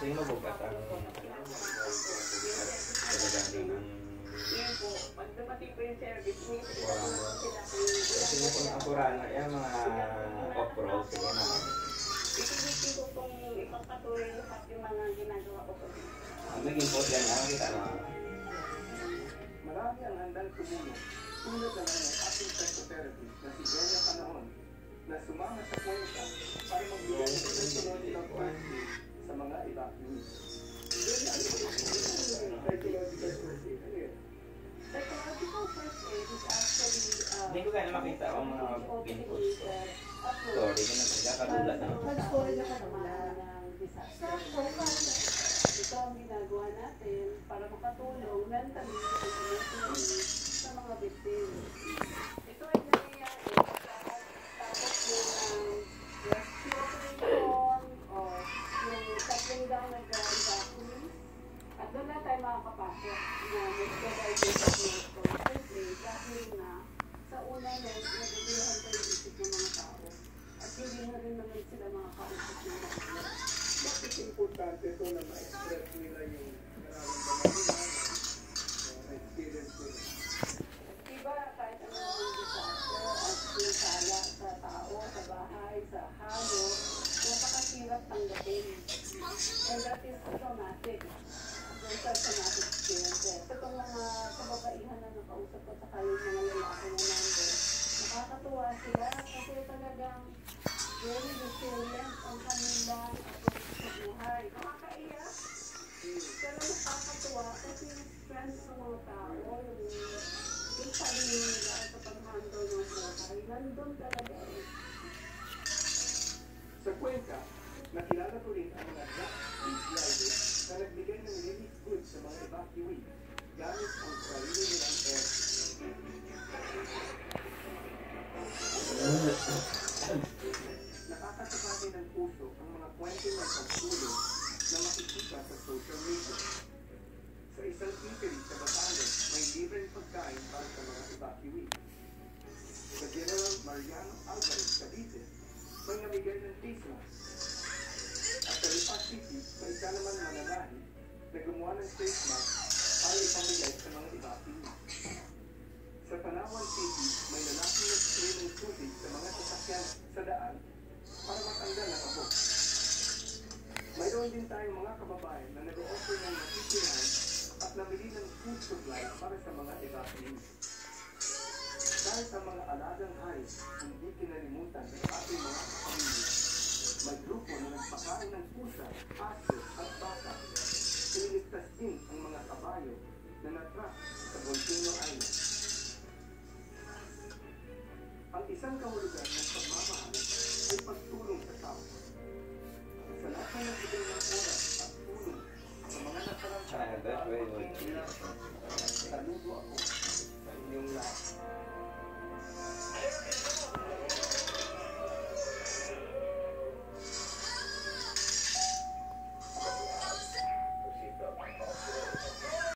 ang talagang ang po yung mo. sila po yung kasi mo kung apurahan na yan mga off-road sige na. Ipilitin ko pong ipagpatuloy lahat yung mga ginagawa ko. Ang naging post yan ang kita Marami ang handang tumulong. Tulad na lang ng ating psychotherapist na si Bella Panahon na sumama sa kwenta para magbigay ng personal na kwento mga evacuees. Psychological first aid? Ano yun? Psychological first aid is actually uh, Hindi ko kaya makita ang mga inputs ko. Sorry, ka na nagkakadulat na. Nag-story na kanila. ng disaster. Ito ang ginagawa natin para makatulong mentally sa mga victims. Makakapasok na for first aid dahil na sa una na isip ng tao. At hindi na rin naman sila makakausap ng importante ito na ma-express nila yung nararamdaman nila, na na-experience nila? Diba kahit sa tao, sa bahay, sa halo, napakahirap tanggapin. And that. Those are traumatic experiences. Itong mga kababaihan na nakausap ko sa yung mga lalaki na nandun, nakakatuwa sila kasi talagang very resilient ang kanilang approach sa buhay. Nakakaiyak. Pero nakakatuwa kasi strength ng mga tao, yung yung sarili nila sa pag-handle ng buhay, nandun talaga eh. Sa kwenta, nakilala ko rin ang mga black riders na nagbigay ng relief goods sa mga evacuee gamit ang sarili nilang air. Ng puso ang mga kwento ng pagtulong na makikita sa social. Sa isang eatery sa Batangas, may libreng pagkain para sa mga evacuee. Sa General Mariano Alvarez Cavite, may namigay ng. May isa naman mananahi na gumawa ng face mask para ipamigay sa mga evacuee. Sa Palawan City, may lalaking nag-spray ng tubig sa mga sasakyan sa daan para matanggal ang abog. Mayroon din tayong mga kababayan na nag-offer ng makikinahan at namili ng food supply para sa mga evacuees. Dahil sa mga alagang hayop, hindi kinalimutan ng ating mga kapamilya. May grupo na nagpakain ng pusa, aso at baka. Iniligtas din ang mga kabayo na natrap sa Volcano Island. Ang isang kahulugan